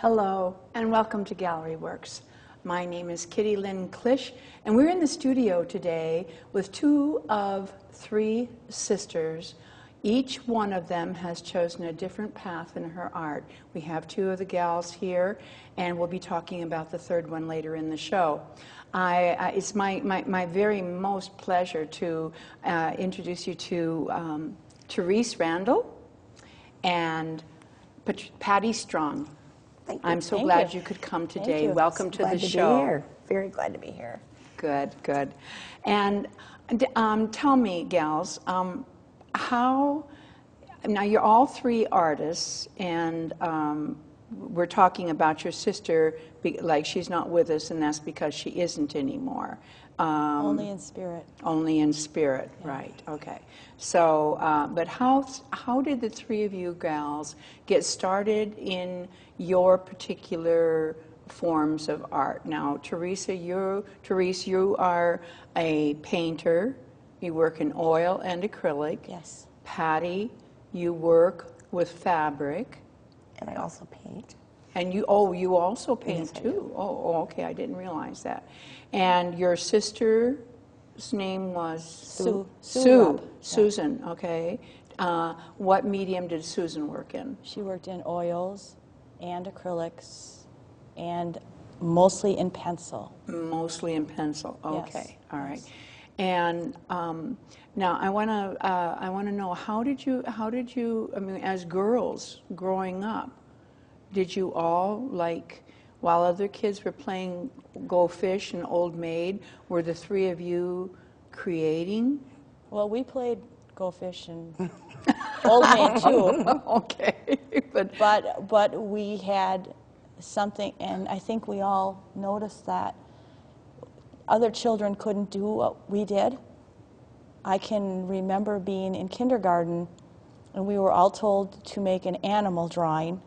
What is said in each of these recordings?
Hello, and welcome to Gallery Works. My name is Kitty Lynn Klisch, and we're in the studio today with two of three sisters. Each one of them has chosen a different path in her art. We have two of the gals here, and we'll be talking about the third one later in the show. I, it's my, my, my very most pleasure to uh, introduce you to um, Therese Randall and Pat- Patty Strong. Thank you. I'm so Thank glad you. you could come today. Welcome to glad the to show. Be here. Very glad to be here. Good, good. And um, tell me, gals, um, how, now you're all three artists, and um, we're talking about your sister, like she's not with us, and that's because she isn't anymore. Um, Only in spirit. only in spirit, right? Okay. So, uh, but how how did the three of you gals get started in your particular forms of art? Now, Teresa, you Therese, you are a painter. You work in oil and acrylic. Yes. Patty, you work with fabric. And I also paint. And you, oh, you also paint Yes, too? Oh, oh, okay, I didn't realize that. And your sister's name was? Sue. Sue Sue, Rupp, yeah. Susan, okay. Uh, what medium did Susan work in? She worked in oils and acrylics and mostly in pencil. Mostly in pencil, Yes, okay, all right. yes. And um, now I want to, uh, I want to know, how did you, how did you, I mean, as girls growing up, did you all like while other kids were playing go fish and old maid were the three of you creating? Well, we played Go Fish and Old Maid too, okay but but but we had something, and I think we all noticed that other children couldn't do what we did. I can remember being in kindergarten, and we were all told to make an animal drawing,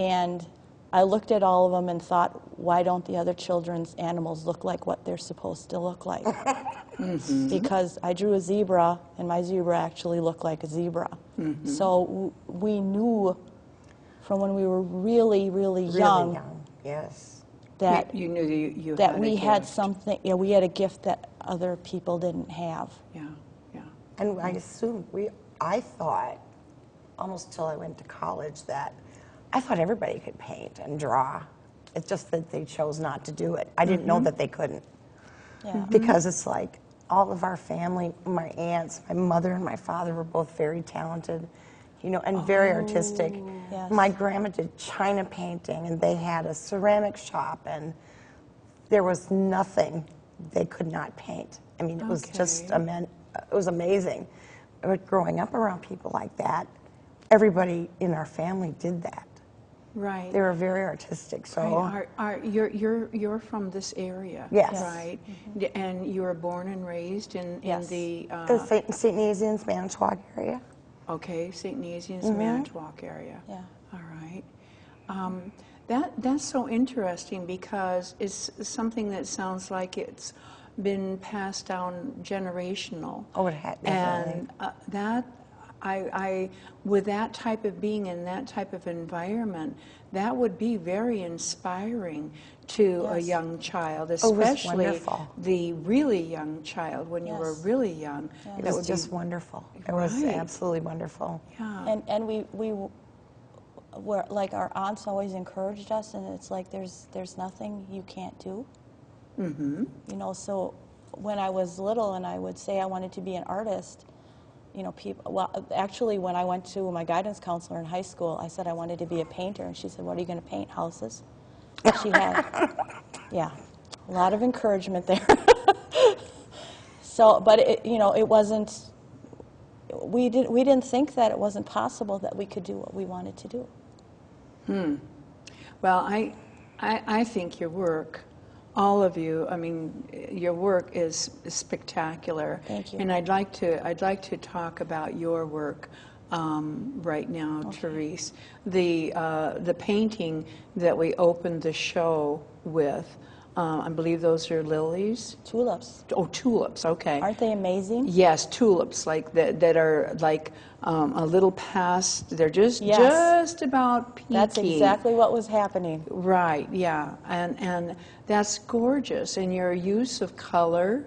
and I looked at all of them and thought, why don't the other children's animals look like what they're supposed to look like? Mm-hmm. Because I drew a zebra, and my zebra actually looked like a zebra. Mm-hmm. So w- we knew from when we were really, really, Really young, young. Yes. that you knew that you, you that had we had something. Yeah, we had a gift that other people didn't have. yeah yeah And I assumed we. I thought, almost till I went to college, that I thought everybody could paint and draw. It's just that they chose not to do it. I didn't know mm-hmm. that they couldn't. Yeah. Mm-hmm. because it's like all of our family, my aunts, my mother and my father were both very talented, you know, and very oh. artistic. Yes. My grandma did china painting, and they had a ceramic shop, and there was nothing they could not paint. I mean, it was just Okay. amen- it was amazing. But growing up around people like that, everybody in our family did that. Right They were very artistic. So Right. Are, are, you're, you're, you're from this area, Yes. right? D- And you were born and raised in, in the, uh, the St. St. Nazianz, Manitowoc area. okay, St. Nazianz, Mm-hmm. Manitowoc area. Yeah. All right. Um, that, that's so interesting because it's something that sounds like it's been passed down generational. Oh, it had, definitely. And uh, that, I, I, with that type of being in that type of environment, that would be very inspiring to a young child, Oh, especially wonderful. the really young child when you were really young. It That was just be, wonderful. It was Right. absolutely wonderful. yeah. And and we we were like our aunts always encouraged us, and it's like there's there's nothing you can't do. Mm-hmm. You know, so when I was little and I would say I wanted to be an artist, you know, people. Well, actually, when I went to my guidance counselor in high school, I said I wanted to be a painter, and she said, "What are you going to paint? Houses?" And she had, yeah, a lot of encouragement there. so, but it, you know, it wasn't we didn't we didn't think that it wasn't possible that we could do what we wanted to do. Hmm. Well, I, I, I think your work, all of you, I mean, your work is spectacular. Thank you. And I'd like to, I'd like to talk about your work um, right now, Therese. The, uh, the painting that we opened the show with Uh, I believe those are lilies. Tulips. Oh, tulips. Okay. Aren't they amazing? Yes, tulips like that that are like um, a little past. They're just Yes. just about peaking. That's exactly what was happening. right. Yeah, and and that's gorgeous. And your use of color.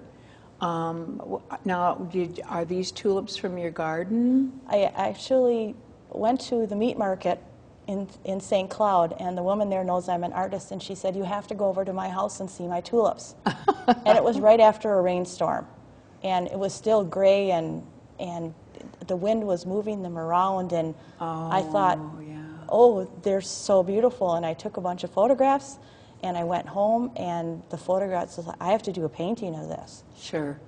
Um, now, did, are these tulips from your garden? I actually went to the meat market in, in St. Cloud, and the woman there knows I'm an artist, and she said, You have to go over to my house and see my tulips. and it was right after a rainstorm, and it was still gray, and, and the wind was moving them around, and I oh, thought, Oh, yeah. Oh, they're so beautiful. And I took a bunch of photographs, and I went home, and the photographs, was like, I have to do a painting of this. Sure.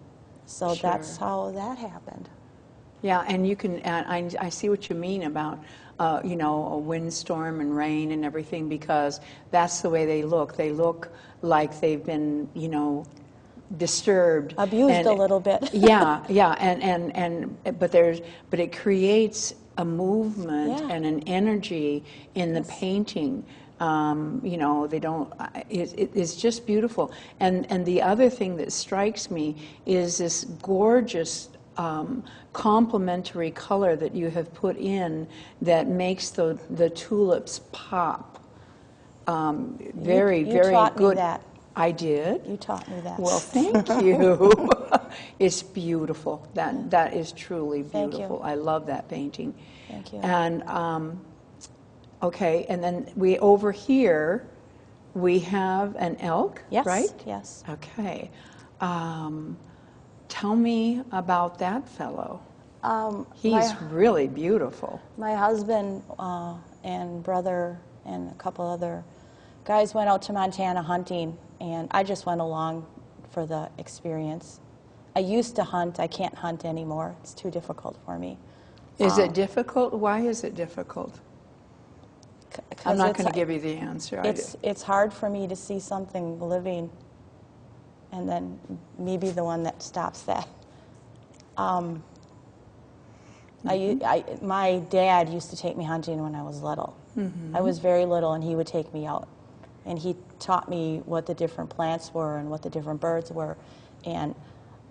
So that's how that happened. Yeah, and you can, and I, I see what you mean about, uh, you know, a windstorm and rain and everything because that's the way they look. They look like they've been, you know, disturbed. Abused and- a little bit. yeah, yeah, and, and, and, but there's, but it creates a movement Yeah. and an energy in the painting. Um, you know, they don't, it, it, it's just beautiful. And, and the other thing that strikes me is this gorgeous um, complementary color that you have put in that makes the, the tulips pop. Um, very, you very taught me good. that. I did. You taught me that. Well, thank you. it's beautiful. That that is truly Thank you. beautiful. I love that painting. Thank you. And um, okay, and then we over here we have an elk, yes. right? Yes. Okay. Um, tell me about that fellow. Um, He's my, really beautiful. my husband uh, and brother and a couple other guys went out to Montana hunting, and I just went along for the experience. I used to hunt. I can't hunt anymore. It's too difficult for me. Is it difficult? Why is it difficult? I'm not going to give you the answer. It's it's hard for me to see something living, and then me be the one that stops that. Um, I, u- I- my dad used to take me hunting when I was little. I was very little, and he would take me out, and he taught me what the different plants were and what the different birds were, and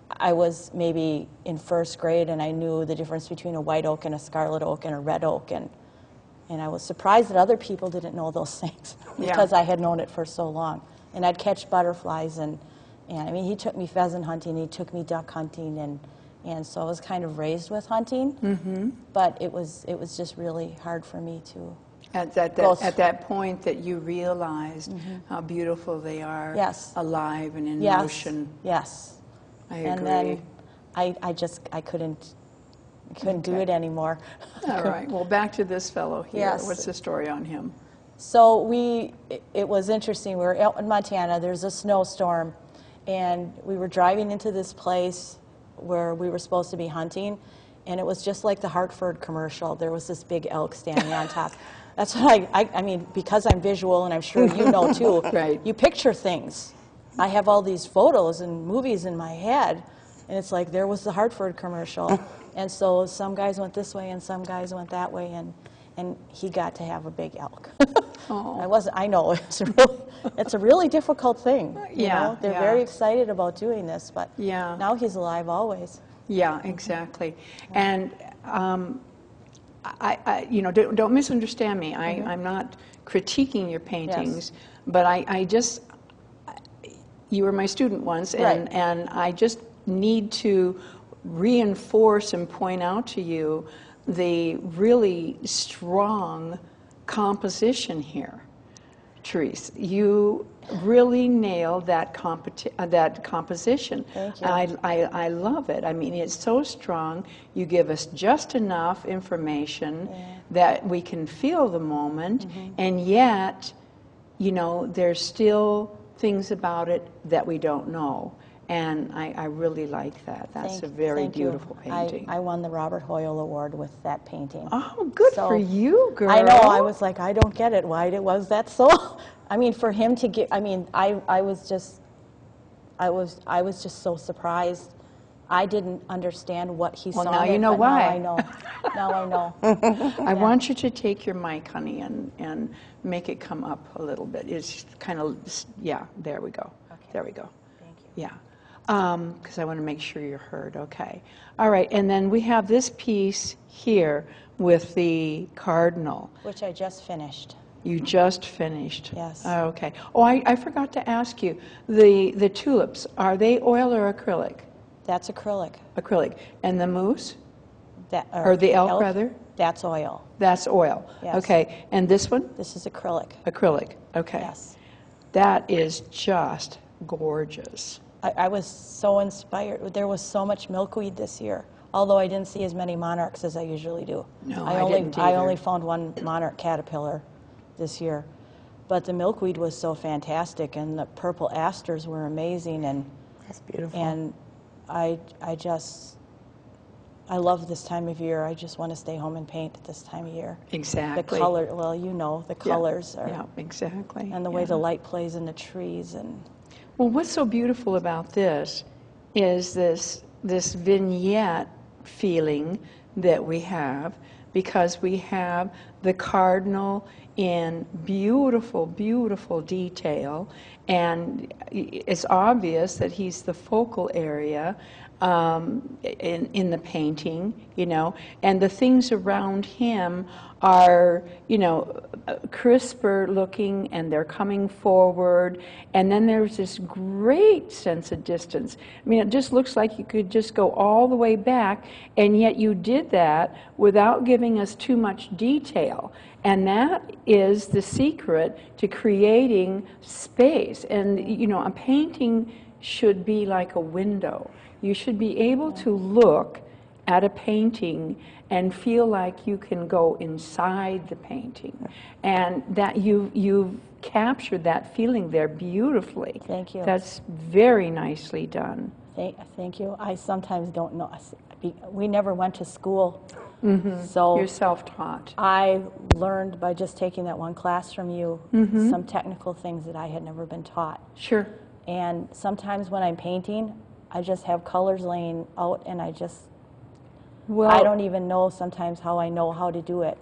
I was maybe in first grade, and I knew the difference between a white oak and a scarlet oak and a red oak, and and I was surprised that other people didn't know those things Yeah. because I had known it for so long. And I'd catch butterflies, and, and I mean, he took me pheasant hunting, he took me duck hunting, and, and so I was kind of raised with hunting. Mm-hmm. But it was, it was just really hard for me to. At that, that, at that point that you realized how beautiful they are. Yes. alive and in Yes. motion. Yes. I and then I, I just, I couldn't, I couldn't do it anymore. All right. Well, back to this fellow here. Yes. What's the story on him? So we, it- it was interesting. We were out in Montana. There's a snowstorm, and we were driving into this place where we were supposed to be hunting, and it was just like the Hartford commercial. There was this big elk standing on top. That's what I, I, I mean, because I'm visual, and I'm sure you know too. Right. You picture things. I have all these photos and movies in my head, and it's like there was the Hartford commercial, and so some guys went this way and some guys went that way, and and he got to have a big elk. I wasn't. I know it's a really, it's a really difficult thing. you Yeah, know? they're yeah. very excited about doing this, but Yeah. now he's alive always. Yeah, exactly. And um, I, I, you know, don't, don't misunderstand me. I, Mm-hmm. I'm not critiquing your paintings, but I, I just, you were my student once, and, Right. and I just need to reinforce and point out to you the really strong composition here. Therese, you really nailed that, competi- uh, that composition. Thank you. I, I, I love it. I mean, it's so strong. You give us just enough information that we can feel the moment, Mm-hmm. and yet, you know, there's still things about it that we don't know. And I, I really like that. That's Thank- a very thank you. beautiful I- painting. I, won the Robert Hoyle Award with that painting. oh, good So- for you, girl. I know. I was like, I don't get it. Why did, it was that so? I mean, for him to get. I mean, I, I was just, I was, I was just so surprised I didn't understand what he Well, saw. now in you know why. Now I know. now I know. I want you to take your mic, honey, and, and make it come up a little bit. It's kind of, yeah, there we go. There we go. Thank you. Yeah, Um, because I want to make sure you're heard, okay. All right, and then we have this piece here with the cardinal. Which I just finished. You just finished? Yes. Oh, Okay. Oh, I, I forgot to ask you, the, the tulips, are they oil or acrylic? That's acrylic. Acrylic. And the moose? That, uh, Or the elk, rather? That's oil. That's oil? Yes. Okay, and this one? This is acrylic. Acrylic, okay. Yes. That is just gorgeous. I, I was so inspired. There was so much milkweed this year, although I didn't see as many monarchs as I usually do. No, I only, didn't I only found one monarch caterpillar this year. But the milkweed was so fantastic, and the purple asters were amazing, and, That's beautiful. and I, I just, I love this time of year. I just want to stay home and paint at this time of year. Exactly. The color, well, you know, the Yeah, colors are, Yeah, exactly. and the way yeah. the light plays in the trees, and Well, what's so beautiful about this is this this vignette feeling that we have because we have the cardinal in beautiful, beautiful detail, and it's obvious that he's the focal area um, in in the painting, you know, and the things around him are, you know, crisper looking and they're coming forward. And then there's this great sense of distance. I mean, it just looks like you could just go all the way back, and yet you did that without giving us too much detail. And that is the secret to creating space. And, you know, a painting should be like a window. You should be able to look at a painting and feel like you can go inside the painting and that you you've captured that feeling there beautifully Thank you. that's very nicely done Thank, thank you. I sometimes don't know. We never went to school, Mm-hmm. so you're self-taught I learned by just taking that one class from you Mm-hmm. some technical things that I had never been taught. sure And sometimes when I'm painting, I just have colors laying out, and I just well I don't even know sometimes how I know how to do it.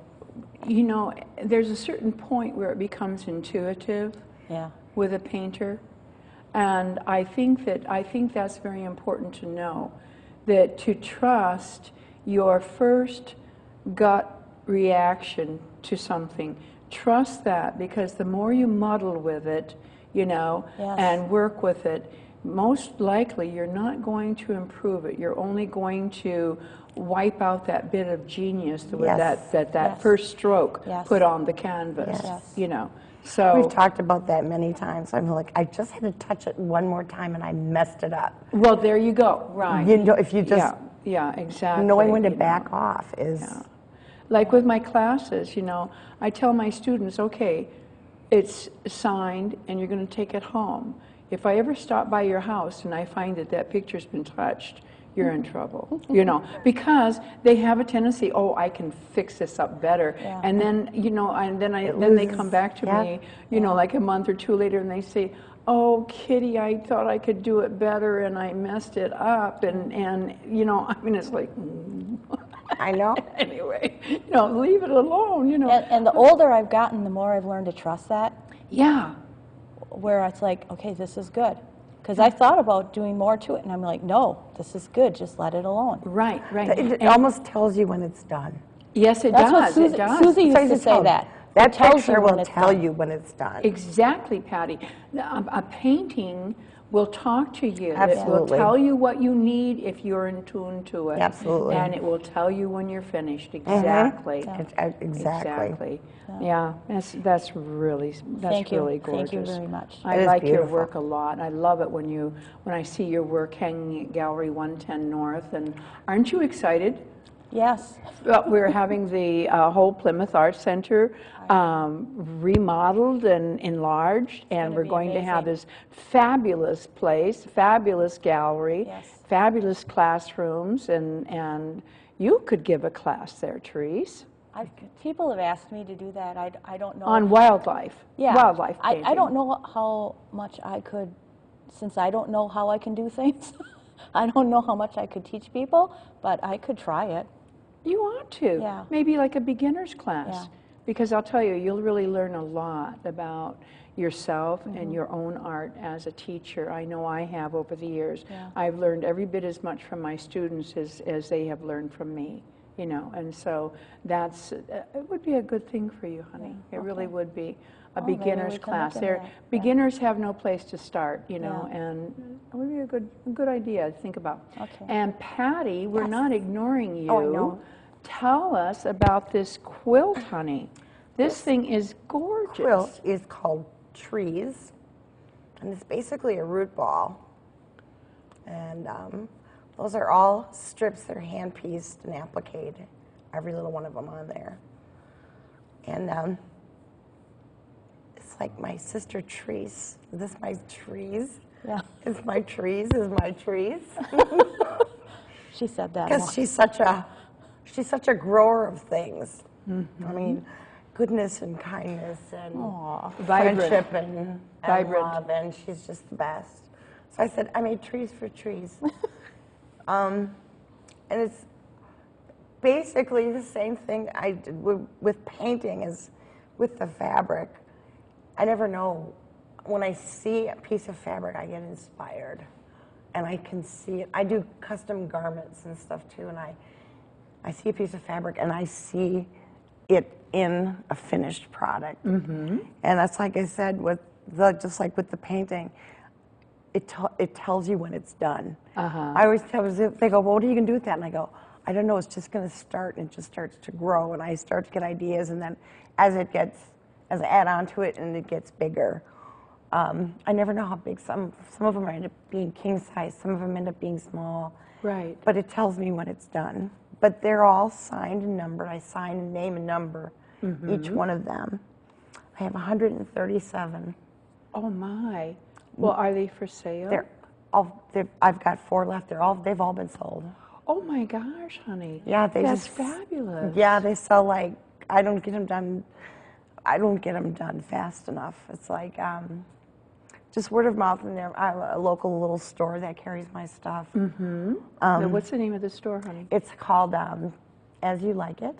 you know there's a certain point where it becomes intuitive Yeah. with a painter. And I think that I think that's very important to know that to trust your first gut reaction to something. Trust that because the more you muddle with it, you know, Yes. and work with it, most likely you're not going to improve it. You're only going to wipe out that bit of genius that Yes. that that, that Yes. first stroke Yes. put on the canvas. You know. So We've talked about that many times. I'm like, I just had to touch it one more time and I messed it up. Well, there you go. Right. You know, if you just yeah, yeah, exactly. knowing when to you know. back off is Like with my classes, you know, I tell my students, okay, it's signed and you're going to take it home. If I ever stop by your house and I find that that picture's been touched, you're in trouble, you know, because they have a tendency, oh, I can fix this up better, Yeah. and then, you know, and then I, then they come back to yeah. me, you know, like a month or two later, and they say, "Oh, Kitty, I thought I could do it better, and I messed it up," and and you know, I mean, it's like, mm. I know. anyway, you know, leave it alone, you know. And, and the older I've gotten, the more I've learned to trust that. yeah, where it's like, okay, this is good. Because I thought about doing more to it, and I'm like, no, this is good. Just let it alone. right, right. It, it almost tells you when it's done. yes, it That's what does. Susie, it does. Susie used to say tell- that. That it tells picture you will tell done. you when it's done. Exactly, Patty. A, a painting will talk to you. Absolutely. It will tell you what you need if you're in tune to it. Absolutely. And it will tell you when you're finished. Exactly. It- uh, exactly. Exactly. Yeah, that's that's really that's Thank you. really gorgeous. Thank you very much. I It is like your work a lot. I love it when you when I see your work hanging at Gallery 110 North. And aren't you excited? Yes. Well, we're having the uh, whole Plymouth Arts Center um, remodeled and enlarged, and we're going to have this fabulous place, fabulous gallery, Yes. fabulous classrooms, and and you could give a class there, Therese, I, people have asked me to do that. I, I don't know. on wildlife, yeah, wildlife I. I don't know how much I could, since I don't know how I can do things. I don't know how much I could teach people, but I could try it. You ought to. Yeah. Maybe like a beginner's class. Yeah. Because I'll tell you, you'll really learn a lot about yourself Mm-hmm. and your own art as a teacher. I know I have over the years. Yeah. I've learned every bit as much from my students as, as they have learned from me. You know, and so that's uh, it would be a good thing for you, honey. It really would be a Oh, beginner's class. There. Yeah. beginners have no place to start, you know, Yeah. and it would be a good, a good idea to think about. Okay. And Patty, we're not ignoring you. Oh, know. Tell us about this quilt, honey. This thing is gorgeous. quilt is called Trees, and it's basically a root ball. And um, those are all strips that are hand pieced and appliqued, every little one of them on there. And um, it's like my sister Trees. Is this my trees? Yeah. Is my trees? Is my trees? She said that. Because she's such a she's such a grower of things. I mean, goodness and kindness and Vibrant. friendship and, and love, and she's just the best. So I said, I made trees for trees. um, and it's basically the same thing I did with, with painting as with the fabric. I never know. When I see a piece of fabric, I get inspired. And I can see it. I do custom garments and stuff too, and I, I see a piece of fabric and I see it in a finished product. Mm-hmm. And that's like I said, with the, just like with the painting, it, t- it tells you when it's done. Uh-huh. I always tell them, they go, well, what are you going to do with that? And I go, I don't know, it's just going to start and it just starts to grow. And I start to get ideas. And then as it gets, as I add on to it and it gets bigger, um, I never know how big some, some of them end up being king size, some of them end up being small. Right. But it tells me when it's done. But they're all signed and numbered. I sign and name and number each one of them. I have 137. Oh my. Well, are they for sale? They're all, they're, I've got four left. They're all, they've all been sold. Oh my gosh, honey. Yeah, they That's just fabulous. Yeah, they sell like I don't get them done. I don't get them done fast enough. It's like um, just word of mouth, and there I have a local little store that carries my stuff. Mm now, what's the name of the store, honey? It's called um, As You Like It,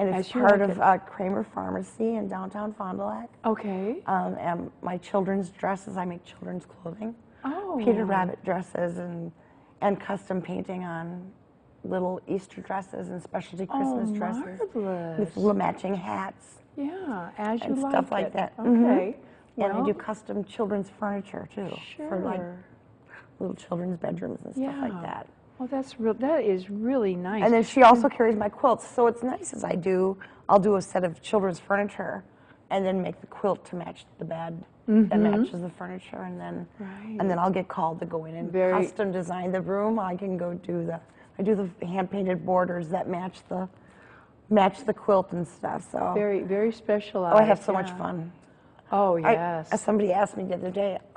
and it's part Like of It. uh, Kramer Pharmacy in downtown Fond du Lac. Okay. Um, and my children's dresses, I make children's clothing. Oh. Peter Rabbit dresses and and custom painting on little Easter dresses and specialty Christmas oh, dresses with little matching hats Yeah, as you and like stuff like it. that. Mhm. Okay. and I do custom children's furniture too for like little children's bedrooms and stuff Yeah. like that. Well, that's real. That is really nice. And then she also carries my quilts, so it's nice as I do. I'll do a set of children's furniture, and then make the quilt to match the bed that mm-hmm. matches the furniture, and then and then I'll get called to go in and Very- custom design the room. I can go do the I do the hand painted borders that match the match the quilt and stuff. So very, very specialized. oh, I have so much fun. Oh I- yes. somebody asked me the other day,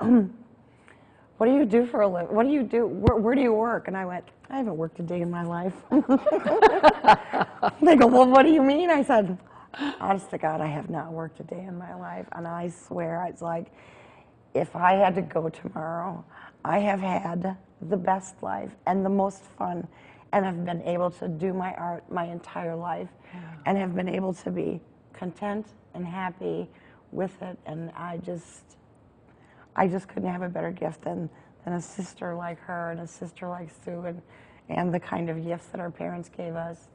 "What do you do for a living? What do you do? Where, where do you work?" And I went, "I haven't worked a day in my life." they go, "Well, what do you mean?" I said, "Honest to God, I have not worked a day in my life, and I swear, it's like if I had to go tomorrow, I have had the best life and the most fun, and have been able to do my art my entire life, and have been able to be content and happy with it, and I just." I just couldn't have a better gift than, than a sister like her and a sister like Sue and, and the kind of gifts that our parents gave us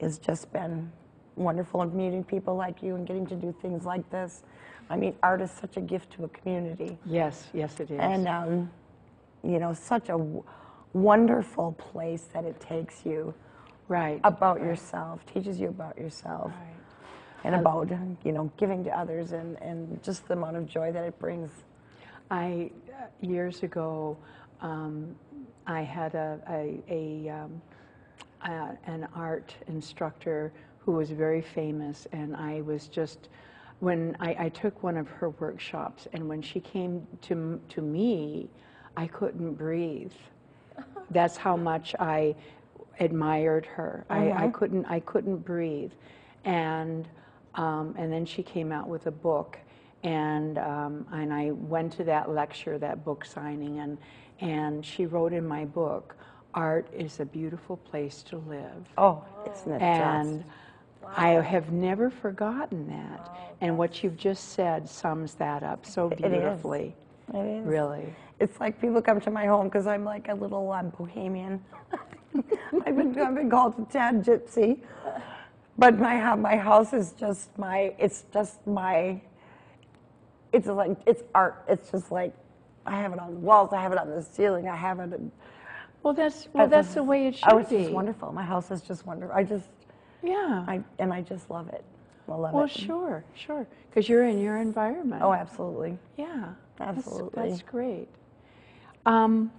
has just been wonderful and meeting people like you and getting to do things like this. I mean, art is such a gift to a community yes, yes, it is. and, um, you know, such a w- wonderful place that it takes you right. about yourself, teaches you about yourself Right. and about, you know, giving to others and, and just the amount of joy that it brings. I uh, years ago, um, I had a, a, a um, uh, an art instructor who was very famous, and I was just when I, I took one of her workshops, and when she came to to me, I couldn't breathe. That's how much I admired her. I, I couldn't I couldn't breathe, and um, and then she came out with a book, and um, and I went to that lecture, that book signing, and and she wrote in my book, "Art is a beautiful place to live." Oh, isn't it And just? I have never forgotten that. And what you've just said sums that up so beautifully. It is. Really. It's like people come to my home because I'm like a little um, bohemian. I've been I've been called a tad gypsy, but my my house is just my it's just my it's like it's art. It's just like I have it on the walls. I have it on the ceiling. I have it. In, Well, that's well, that's the way it should oh, it's be. just wonderful. My house is just wonderful. I just Yeah. I and I just love it. I love well, it. sure, sure, because you're in your environment. Oh, absolutely. yeah. That's- absolutely. That's, great. Um,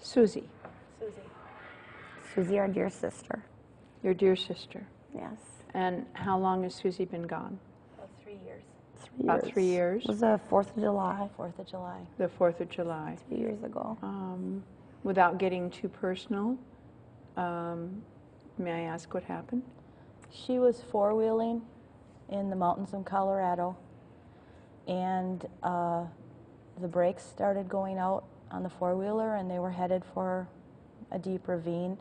Susie. Susie, Susie, our dear sister. your dear sister, Yes. and how long has Susie been gone? About three years. Three About three years. It was the Fourth of July. Fourth of July. The Fourth of July. Three years ago. Um, without getting too personal, um, may I ask what happened? She was four wheeling in the mountains of Colorado, and uh, the brakes started going out on the four wheeler, and they were headed for a deep ravine.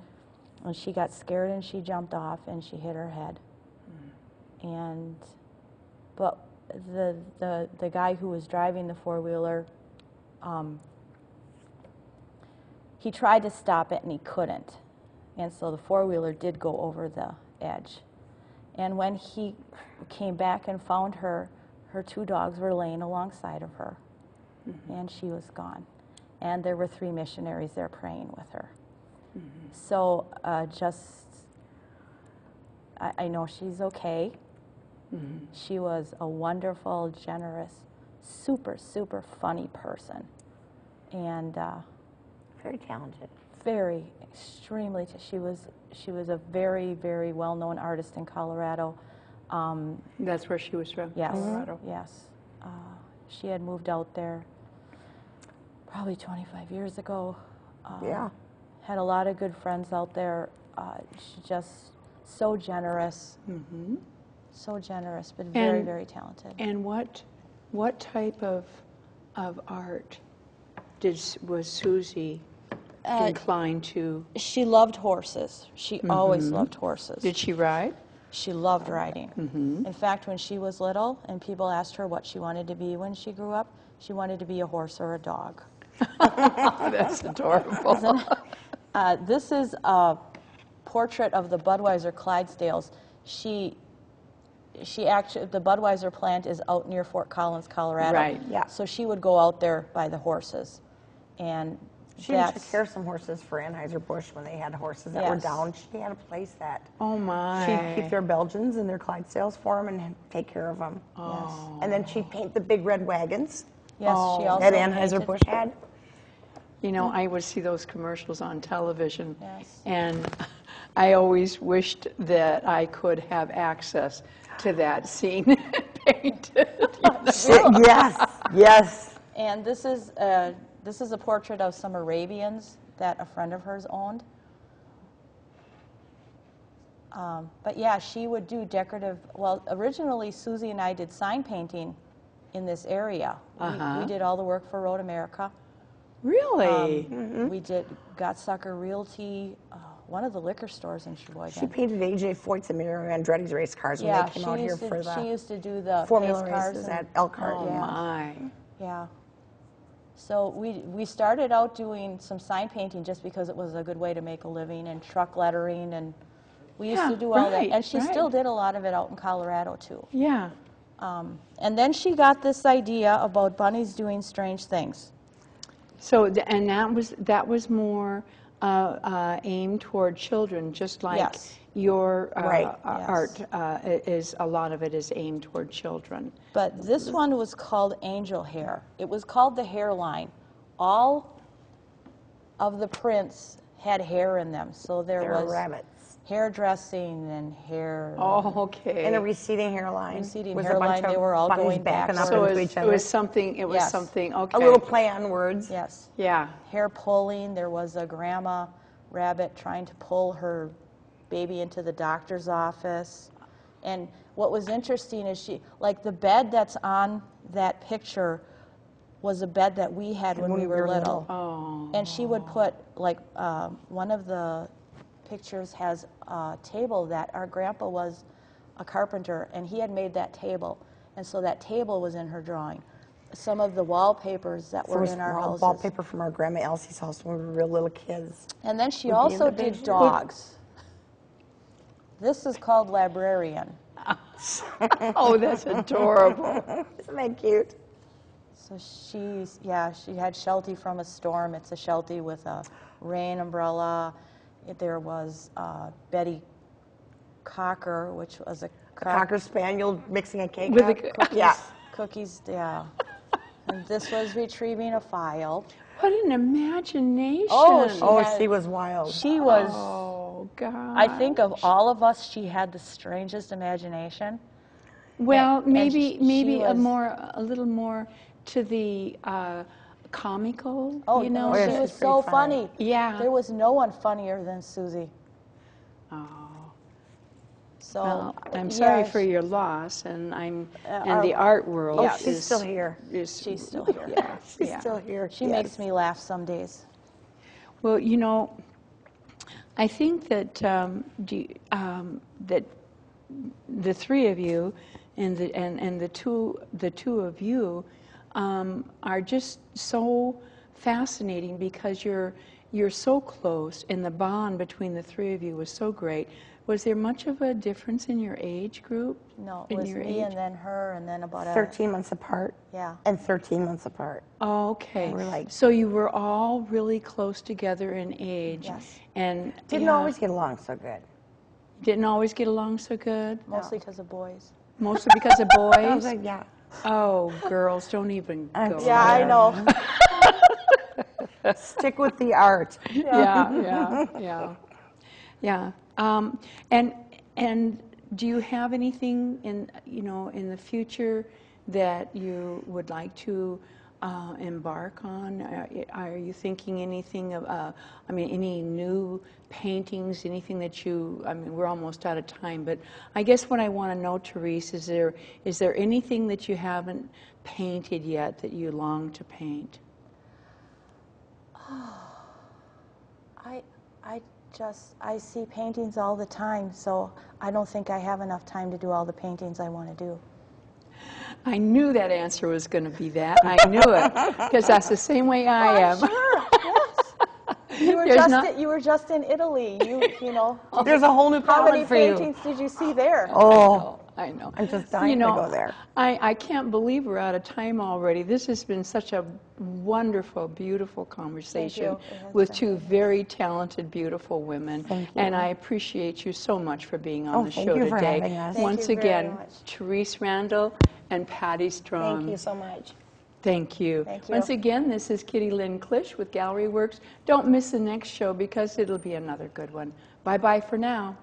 And she got scared and she jumped off and she hit her head. And, but the, the, the guy who was driving the four wheeler, um, he tried to stop it and he couldn't. And so the four wheeler did go over the edge. And when he came back and found her, her two dogs were laying alongside of her. And she was gone. And there were three missionaries there praying with her. So uh, just, I, I know she's okay. She was a wonderful, generous, super, super funny person. And uh, Very talented. very extremely t- she was she was a very very well known artist in colorado um, That's where she was from. yes Colorado. yes uh, she had moved out there probably 25 years ago um, Yeah. had a lot of good friends out there uh, she just so generous so generous but very And- very talented And what, what type of, of art did was Susie Uh, inclined to? she loved horses she always loved horses Did she ride? She loved riding. In fact, when she was little and people asked her what she wanted to be when she grew up, she wanted to be a horse or a dog. That's adorable. Uh, this is a portrait of the Budweiser Clydesdales. She, she actually, the Budweiser plant is out near Fort Collins, Colorado. Right. Yeah. So she would go out there by the horses, and She even took care of some horses for Anheuser-Busch when they had horses that were down. She had a place that Oh my. she'd keep their Belgians and their Clydesdales for them and take care of them. Oh. yes, And then she'd paint the big red wagons yes. she oh. also that Anheuser-Busch had. You know, I would see those commercials on television, Yes. and I always wished that I could have access to that scene painted. you know? yes, yes. And this is a, this is a portrait of some Arabians that a friend of hers owned. Um, but yeah, she would do decorative. Well, originally Susie and I did sign painting in this area. We, Uh-huh. we did all the work for Road America. Really? Um, We did Gottsacker Realty, uh, one of the liquor stores in She painted AJ Foyt's and Mario Andretti's race cars when yeah, they came she out here used, for to, she used to do the Formula pace cars races at Elkhart. oh yeah. my. Yeah. So we, we started out doing some sign painting just because it was a good way to make a living and truck lettering and we used Yeah, to do all right, that. And she right. still did a lot of it out in Colorado too. Yeah. Um, and then she got this idea about bunnies doing strange things. So, and that was that was more uh, uh, aimed toward children, just like Yes. your uh, Right, uh, yes. art uh, is. A lot of it is aimed toward children. But this one was called angel hair. It was called the hairline. All of the prints had hair in them. So there They're was rabbits. Hairdressing and hair. Oh, okay. And a receding hairline. Receding with a bunch hairline, of they were all bunnies going backing up backwards. so it into was, each it was something. It was Yes. something. Okay. a little play on words. Yes. Yeah. hair pulling. There was a grandma rabbit trying to pull her baby into the doctor's office. And what was interesting is she, like the bed that's on that picture was a bed that we had when, when we we were were little. little. Oh. And she would put, like, um, one of the pictures has a table that our grandpa was a carpenter, and he had made that table. And so that table was in her drawing. Some of the wallpapers that were First in our wall- houses. wallpaper from our grandma Elsie's house when we were real little kids. And then she would also the did dogs. This is called librarian. oh, that's adorable. Isn't that cute? So she's, yeah, she had Sheltie from a storm. It's a Sheltie with a rain umbrella. It- There was uh, Betty Cocker, which was a A cocker spaniel mixing a cake. With up. a- cookies, yeah. cookies, yeah. And this was retrieving a file. What an imagination. Oh, she- Oh, had- she was wild. She was, Oh, God. I think of all of us, she had the strangest imagination. Well, and maybe sh- maybe she a more a little more to the uh, comical. Oh, you know. no, yeah, she was so funny. funny. Yeah. There was no one funnier than Susie. Oh. So Well, I'm yeah, sorry for she- your loss, and I'm Uh, and our- the art world. Oh, Yes. she's is, still here. Is, She's still here. Yeah, She's yeah. still here. She yes. makes me laugh some days. Well, you know, I think that um, do you- um, that the three of you and the and, and the two the two of you Um, are just so fascinating because you're you're so close and the bond between the three of you was so great. Was there much of a difference in your age group? No, it in was your me age? and then her and then about a 13 months apart. Yeah. And 13 months apart. Oh, okay. We're like- so you were all really close together in age. Yes. And Didn't yeah, always get along so good. didn't always get along so good. mostly because of boys. Mostly because of I was boys. like, yeah. Oh, girls, don't even go. Yeah, I there. know. Stick with the art. Yeah, yeah, yeah, yeah. Um, and and do you have anything in you know in the future that you would like to uh, embark on? Are, are you thinking anything of? Uh, I mean, any new paintings? Anything that you? I mean, we're almost out of time, but I guess what I want to know, Therese, is there is there anything that you haven't painted yet that you long to paint? Oh, I, I just, I see paintings all the time, so I don't think I have enough time to do all the paintings I want to do. I knew that answer was going to be that. I knew it because that's the same way I oh, am. Sure, yes. You were There's just not- in, you were just in Italy. You you know. There's a whole new How many palette for you. paintings did you see there? Oh, I know. I'm just dying to go there. I, I can't believe we're out of time already. This has been such a wonderful, beautiful conversation you. It has with been. two very talented, beautiful women. Thank And. I appreciate you so much for being on Oh, the thank show you for today. having us. Thank Once you very again, much. Therese Randall and Patty Strong. thank you so much. Thank you. Thank you. Once again, this is Kitty Lynn Klisch with Gallery Works. Don't miss the next show because it'll be another good one. Bye bye for now.